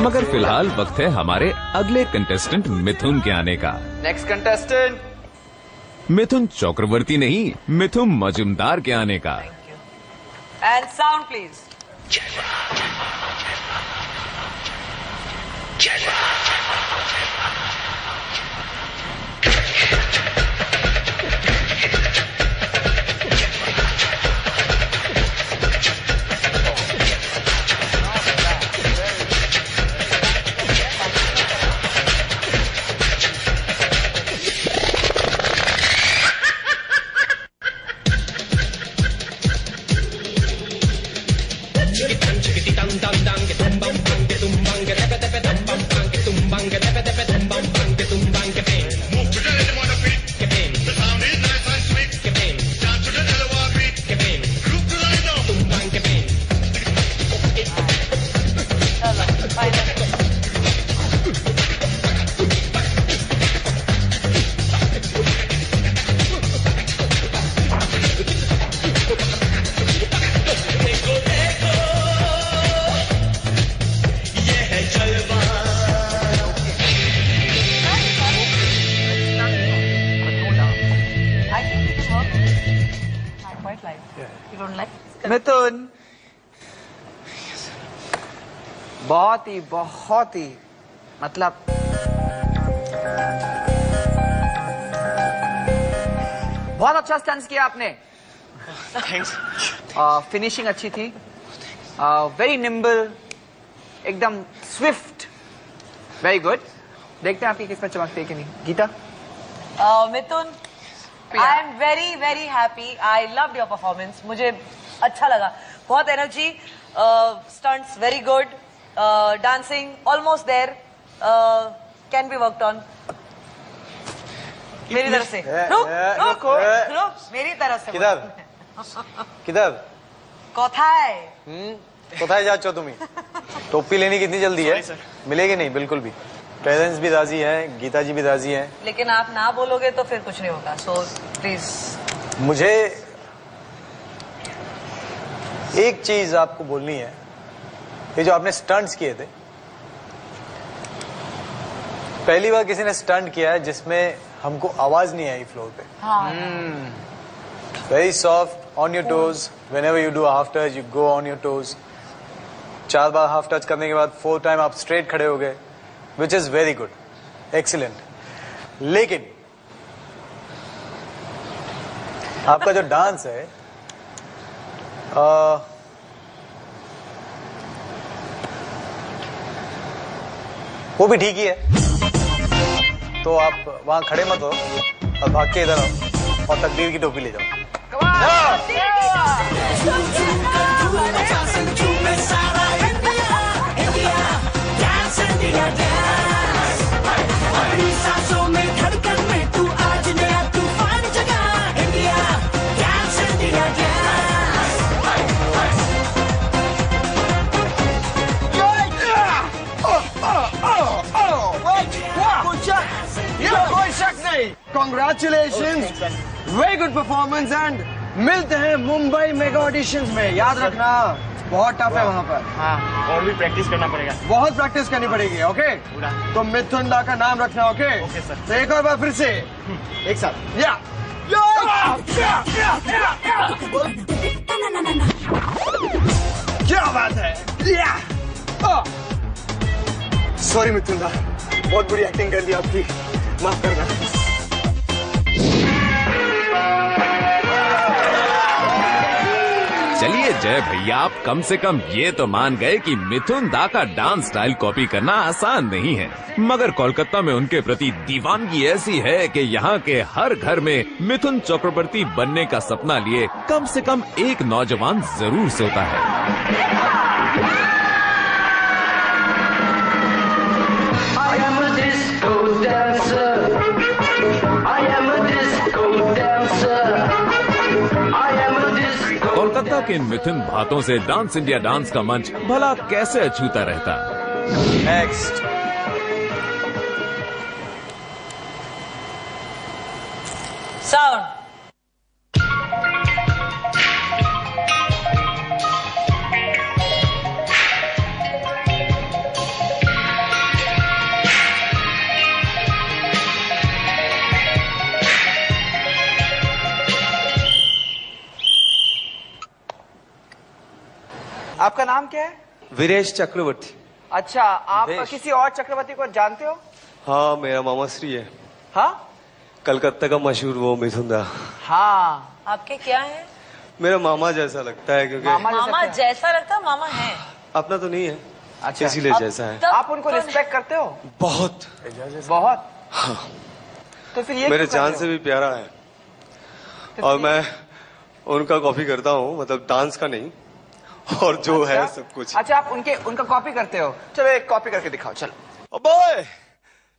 मगर फ़िलहाल वक्त है हमारे अगले कंटेस्टेंट मिथुन के आने का नेक्स्ट कंटेस्टेंट मिथुन चक्रवर्ती नहीं मिथुन मजुमदार के आने का and sound please I You don't like? Mithun. बहुत ही बहुत ही मतलब बहुत अच्छा स्टंस किया आपने। थैंक्स फिनिशिंग अच्छी थी। वेरी निम्बल एकदम स्विफ्ट वेरी गुड देखते हैं आपकी किस्मत चमकती है कि नहीं। Geeta? Uh, Mithun, I am very very happy I love your performance मुझे अच्छा लगा। बहुत energy stunts very good dancing almost there can be worked on मेरी तरफ़ से। रुक रुक रुक मेरी तरफ़ से किधर? किधर? कोथाय हम्म, कोथाय जाचो तुम्ही। टोपी लेनी कितनी जल्दी है? मिलेगी नहीं बिल्कुल भी। प्रेजेंस भी राज़ी है गीता जी भी राज़ी हैं। लेकिन आप ना बोलोगे तो फिर कुछ नहीं होगा। सो प्लीज़ मुझे एक चीज़ आपको बोलनी है। ये जो आपने स्टंट्स किए थे पहली बार किसी ने स्टंट किया है जिसमें हमको आवाज़ नहीं आई फ्लोर पे। हाँ। Very soft on your toes whenever you do half touch you go on your toes चार बार हाफ़ टच करने के बाद फोर टाइम आप स्ट्रेट खड़े हो गए। Which is very good excellent लेकिन आपका जो डांस है आ, वो भी ठीक ही है। तो आप वहाँ खड़े मत हो और भाग के इधर आओ और तकदीर की टोपी ले जाओ। Congratulation very good performance and मिलते हैं मुंबई मेगा ऑडिशन में। याद रखना बहुत टफ है वहाँ पर। हाँ और भी प्रैक्टिस करना पड़ेगा। बहुत प्रैक्टिस करनी पड़ेगी ओके तो मिथुन दा का नाम रखना ओके ओके, सर। तो एक और बार फिर से। एक साथ। या। क्या बात है? सॉरी मिथुन दा बहुत बुरी एक्टिंग कर दी आपकी। माफ़ करना। जय भैया, आप कम से कम ये तो मान गए कि मिथुन दा का डांस स्टाइल कॉपी करना आसान नहीं है। मगर कोलकाता में उनके प्रति दीवानगी ऐसी है कि यहाँ के हर घर में मिथुन चक्रवर्ती बनने का सपना लिए कम से कम एक नौजवान ज़रूर सोता है। कोलकाता के मिथुन भातों से डांस इंडिया डांस का मंच भला कैसे अछूता रहता? नेक्स्ट साउंड आपका नाम क्या है? वीरेश चक्रवर्ती। अच्छा आप किसी और चक्रवर्ती को जानते हो? हाँ मेरा मामा श्री है। हाँ? कलकत्ता का मशहूर वो मिथुन दा हाँ। आपके क्या है? मेरा मामा जैसा लगता है क्योंकि मामा जैसा मामा? जैसा लगता है मामा है। अपना तो नहीं है। अच्छा। इसीलिए जैसा है। आप उनको तो- रिस्पेक्ट करते हो? बहुत। बहुत? हाँ। तो फिर ये मेरे जान से भी प्यारा है। और मैं उनका कॉपी करता हूँ मतलब डांस का नहीं। और जो अच्छा? है? सब कुछ। अच्छा आप उनके उनका कॉपी करते हो। चलो एक कॉपी करके दिखाओ चलो। अबे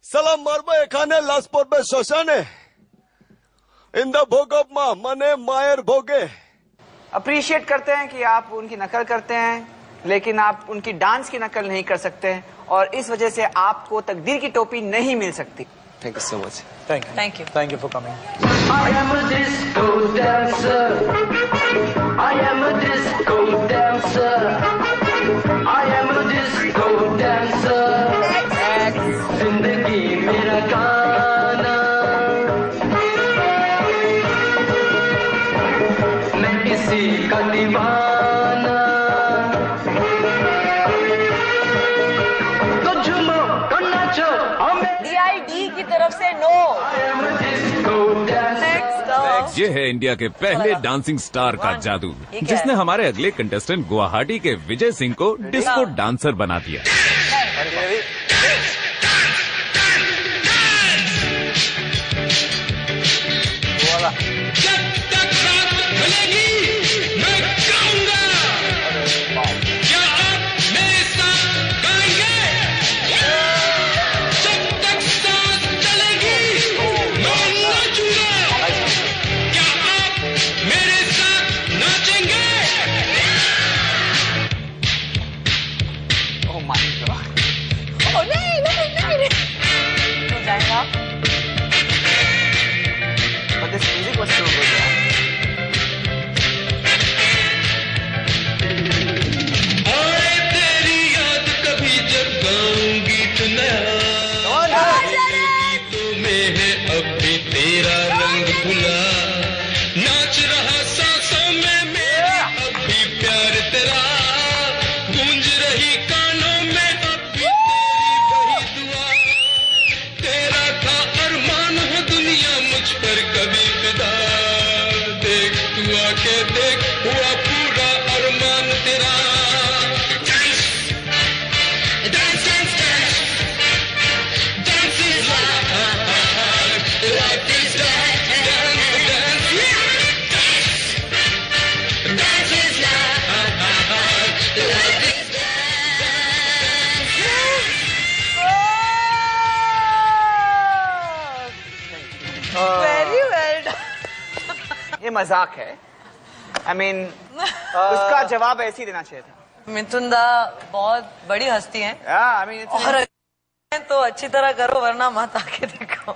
सलाम मरबे खाने लासपुर में शोषाने इन द भोगप मा मने मायर भोगे। अप्रिशिएट करते हैं कि आप उनकी नकल करते हैं लेकिन आप उनकी डांस की नकल नहीं कर सकते और इस वजह से आपको तकदीर की टोपी नहीं मिल सकती। Thank you so much. Thank you. Thank you. Thank you for coming. I am a disco dancer. I am a disco dancer. I am a disco dancer. तरफ़ से नो। ये है इंडिया के पहले डांसिंग स्टार का जादू जिसने हमारे अगले कंटेस्टेंट गुवाहाटी के विजय सिंह को डिस्को डांसर बना दिया। मज़ाक है। आई मीन उसका जवाब ऐसे ही देना चाहिए था। मिथुन दा बहुत बड़ी हस्ती है। आई मीन और तो अच्छी तरह करो वरना मत आके देखो।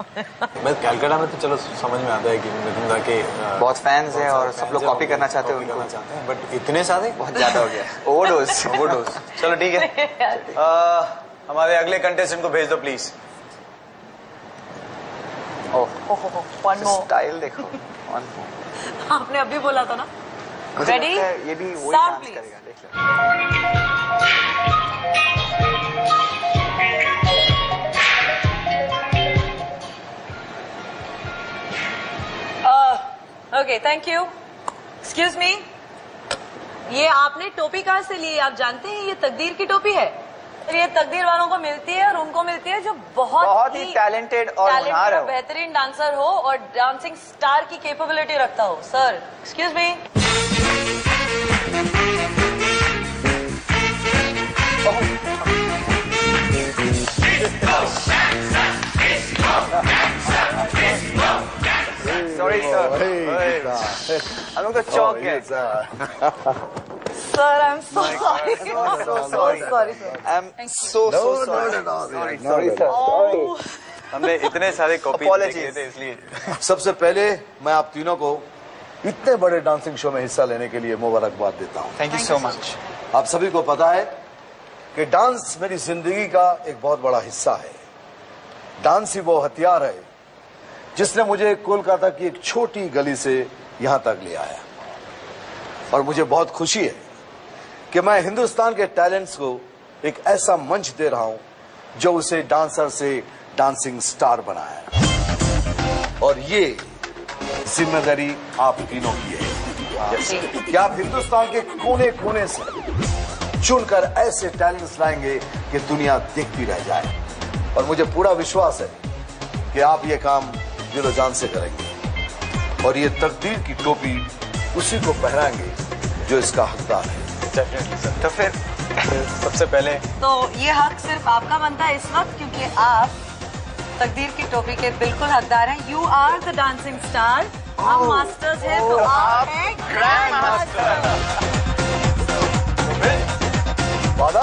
मैं कैलकाटा में तो चलो समझ में आता है कि मिथुन दा के बहुत fans हैं और सब लोग कॉपी करना चाहते हैं करना चाहते हैं बट इतने सारे? बहुत ज़्यादा हो गया। ओवरडोज ओवरडोज चलो ठीक है। हमारे अगले कंटेस्टेंट को भेज दो प्लीज़ वन मोर स्टाइल देखो। One more. आपने अभी बोला था ना। है ये भी वही डांस करेगा देख लो। Okay thank you excuse me ये आपने टोपी कहाँ से ली आप जानते हैं ये तकदीर की टोपी है? और ये तकदीर वालों को मिलती है और उनको मिलती है जो बहुत बहुत ही टैलेंटेड और हो। बेहतरीन डांसर हो और डांसिंग स्टार की कैपेबिलिटी रखता हो। Sir excuse me sorry sir हम लोग तो चौक गए sir I am so sorry sorry. Sorry sir I am so so sorry sorry sir हमने इतने सारे कॉपी. किए थे इसलिए। सबसे पहले मैं आप तीनों को इतने बड़े डांसिंग शो में हिस्सा लेने के लिए मुबारकबाद देता हूँ। थैंक यू सो मच आप सभी को पता है कि डांस मेरी ज़िंदगी का एक बहुत बड़ा हिस्सा है। डांस ही वो हथियार है जिसने मुझे कोलकाता की एक छोटी गली से यहाँ तक ले आया। और मुझे बहुत खुशी है कि मैं हिंदुस्तान के टैलेंट्स को एक ऐसा मंच दे रहा हूँ जो उसे डांसर से डांसिंग स्टार बनाया और ये ज़िम्मेदारी आप तीनों की है। कि आप हिंदुस्तान के कोने कोने से चुनकर ऐसे टैलेंट्स लाएँगे कि दुनिया देखती रह जाए। और मुझे पूरा विश्वास है कि आप ये काम दिलो जान से करेंगे। और ये तकदीर की टोपी उसी को पहनाएँगे जो इसका हकदार है। डेफिनेटली सर तो फिर सबसे पहले तो ये हक सिर्फ़ आपका बनता है इस वक्त क्योंकि आप तकदीर की टोपी के बिल्कुल हकदार हैं। You are the dancing star हम मास्टर्स हैं तो आप हैं ग्रैंड मास्टर वादा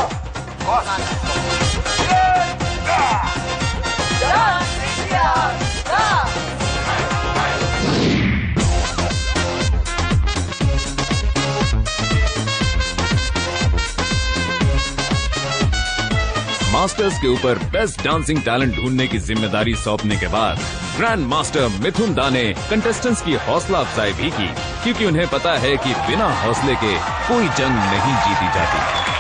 मास्टर्स के ऊपर बेस्ट डांसिंग टैलेंट ढूँढने की ज़िम्मेदारी सौंपने के बाद ग्रैंड मास्टर मिथुन दा ने कंटेस्टेंट्स की हौसला अफजाई भी की, क्योंकि उन्हें पता है कि बिना हौसले के कोई जंग नहीं जीती जाती।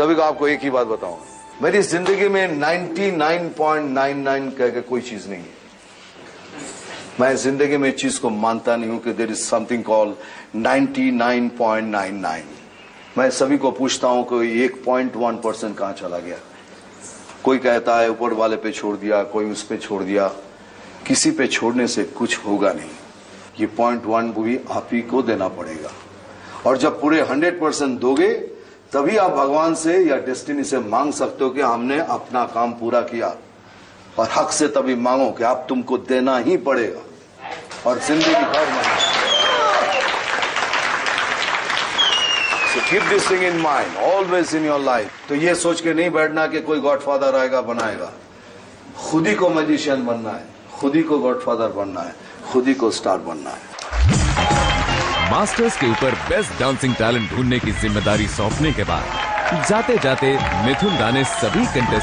सभी को आपको एक ही बात बताऊँगा मेरी ज़िंदगी में 99.99 कह के कोई चीज़ नहीं है। मैं ज़िंदगी में चीज़ को मानता नहीं हूँ कि देर इज़ समथिंग कॉल 99.99 मैं सभी को पूछता हूँ कि एक पॉइंट वन परसेंट कहाँ चला गया? कोई कहता है, ऊपर वाले पे छोड़ दिया, कोई उस पे छोड़ दिया। किसी पे छोड़ने से कुछ होगा नहीं। ये पॉइंट वन भी आप ही को देना पड़ेगा। और जब पूरे हंड्रेड परसेंट दोगे तभी आप भगवान से या डेस्टिनी से मांग सकते हो कि हमने अपना काम पूरा किया। और हक से तभी मांगो कि आप तुमको देना ही पड़ेगा। और ज़िंदगी भर मांगो। This thing in mind always in your life तो ये सोच के नहीं बैठना कि कोई गॉडफादर आएगा, बनाएगा। खुद ही को मजिशियन बनना है। खुद ही को गॉडफादर बनना है। खुद ही को स्टार बनना है। मास्टर्स के ऊपर बेस्ट डांसिंग टैलेंट ढूँढने की ज़िम्मेदारी सौंपने के बाद जाते जाते मिथुन दा ने सभी कंटेस्ट